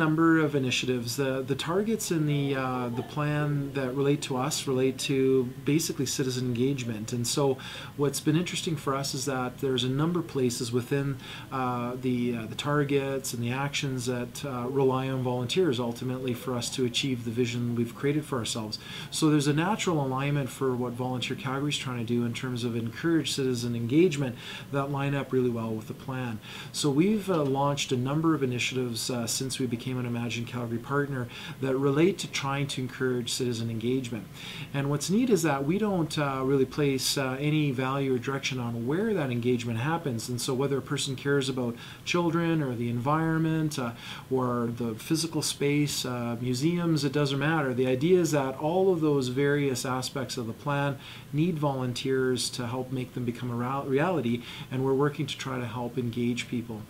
number of initiatives. The the targets in the uh, the plan that relate to us relate to basically citizen engagement. And so, what's been interesting for us is that there's a number of places within uh, the uh, the targets and the actions that uh, rely on volunteers ultimately for us to achieve the vision we've created for ourselves. So there's a natural alignment for what Volunteer Calgary is trying to do in terms of encourage citizen engagement that line up really well with the plan. So we've uh, launched a number of initiatives since we became an Imagine Calgary partner that relate to trying to encourage citizen engagement. And what's neat is that we don't uh, really place uh, any value or direction on where that engagement happens. And so whether a person cares about children or the environment uh, or the physical space, uh, museums, it doesn't matter. The idea is that all of those various aspects of the plan need volunteers to help make them become a reality, and we're working to try to help engage people.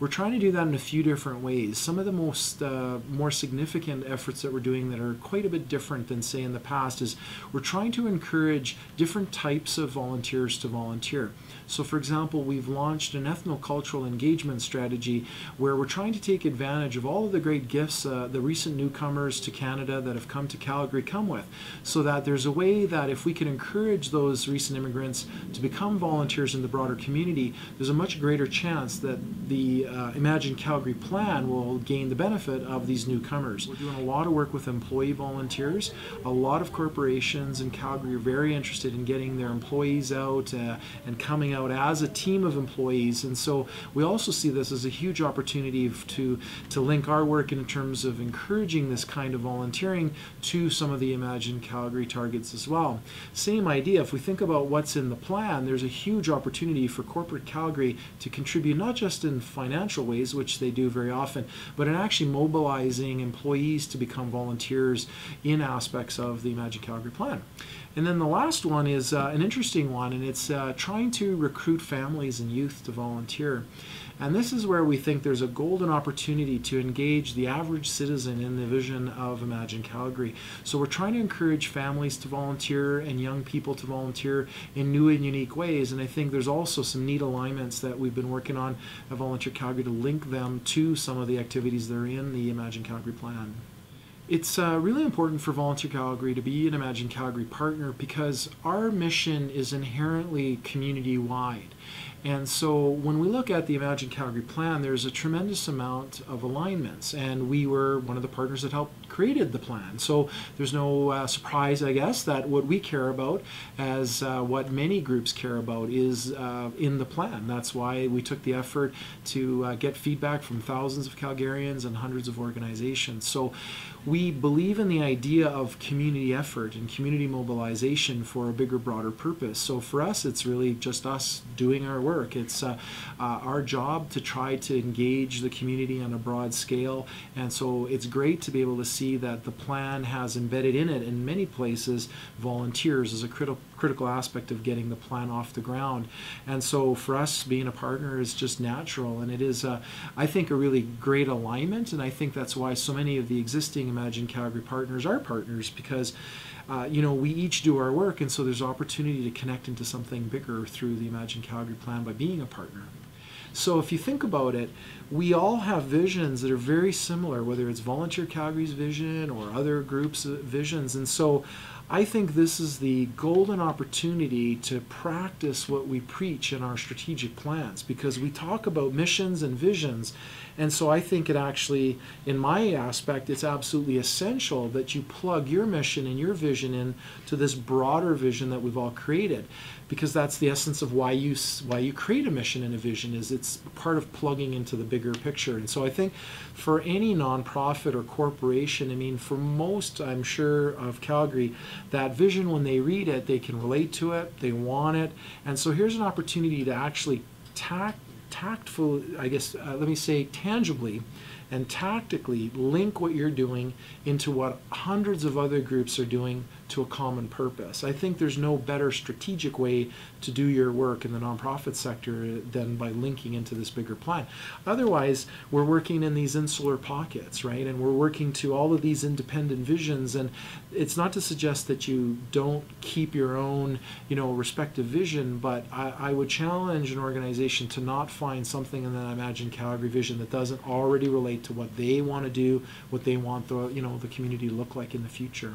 We're trying to do that in a few different ways. Some of the most uh, more significant efforts that we're doing that are quite a bit different than say in the past is we're trying to encourage different types of volunteers to volunteer. So for example, we've launched an ethnocultural engagement strategy where we're trying to take advantage of all of the great gifts uh, the recent newcomers to Canada that have come to Calgary come with so that there's a way that if we can encourage those recent immigrants to become volunteers in the broader community, there's a much greater chance that the uh, Imagine Calgary plan will gain the benefit of these newcomers. We're doing a lot of work with employee volunteers. A lot of corporations in Calgary are very interested in getting their employees out uh, and coming out as a team of employees. And so we also see this as a huge opportunity to, to link our work in terms of encouraging this kind of volunteering to some of the Imagine Calgary targets as well. Same idea, if we think about what's in the plan, there's a huge opportunity for corporate Calgary to contribute not just in financial ways, which they do very often, but in actually mobilizing employees to become volunteers in aspects of the Imagine Calgary plan. And then the last one is uh, an interesting one, and it's uh, trying to recruit families and youth to volunteer. And this is where we think there's a golden opportunity to engage the average citizen in the vision of Imagine Calgary. So we're trying to encourage families to volunteer and young people to volunteer in new and unique ways. And I think there's also some neat alignments that we've been working on at Volunteer Calgary to link them to some of the activities that are in the Imagine Calgary plan. It's uh, really important for Volunteer Calgary to be an Imagine Calgary partner because our mission is inherently community wide. And so when we look at the Imagine Calgary plan, there's a tremendous amount of alignments, and we were one of the partners that helped created the plan. So there's no uh, surprise, I guess, that what we care about, as uh, what many groups care about, is uh, in the plan. That's why we took the effort to uh, get feedback from thousands of Calgarians and hundreds of organizations. So we believe in the idea of community effort and community mobilization for a bigger, broader purpose. So for us, it's really just us doing our work. It's uh, uh, our job to try to engage the community on a broad scale. And so it's great to be able to see that the plan has embedded in it, in many places, volunteers as a critical critical aspect of getting the plan off the ground. And so for us, being a partner is just natural, and it is, I think, a really great alignment. And I think that's why so many of the existing Imagine Calgary partners are partners because. Uh, you know, we each do our work, and so there's opportunity to connect into something bigger through the Imagine Calgary plan by being a partner. So if you think about it, we all have visions that are very similar, whether it's Volunteer Calgary's vision or other groups' visions. And so I think this is the golden opportunity to practice what we preach in our strategic plans because we talk about missions and visions. And so I think it actually, in my aspect, it's absolutely essential that you plug your mission and your vision in to this broader vision that we've all created because that's the essence of why you why you create a mission and a vision is it's part of plugging into the bigger picture and so i think for any nonprofit or corporation i mean for most i'm sure of calgary that vision when they read it they can relate to it they want it. And so here's an opportunity to actually tact tactful i guess uh, let me say tangibly and tactically link what you're doing into what hundreds of other groups are doing to a common purpose. I think there's no better strategic way to do your work in the nonprofit sector uh, than by linking into this bigger plan. Otherwise, we're working in these insular pockets, right? And we're working to all of these independent visions. And it's not to suggest that you don't keep your own, you know, respective vision, but I, I would challenge an organization to not find something in that Imagine Calgary vision that doesn't already relate relate to what they want to do, what they want the you know the community to look like in the future.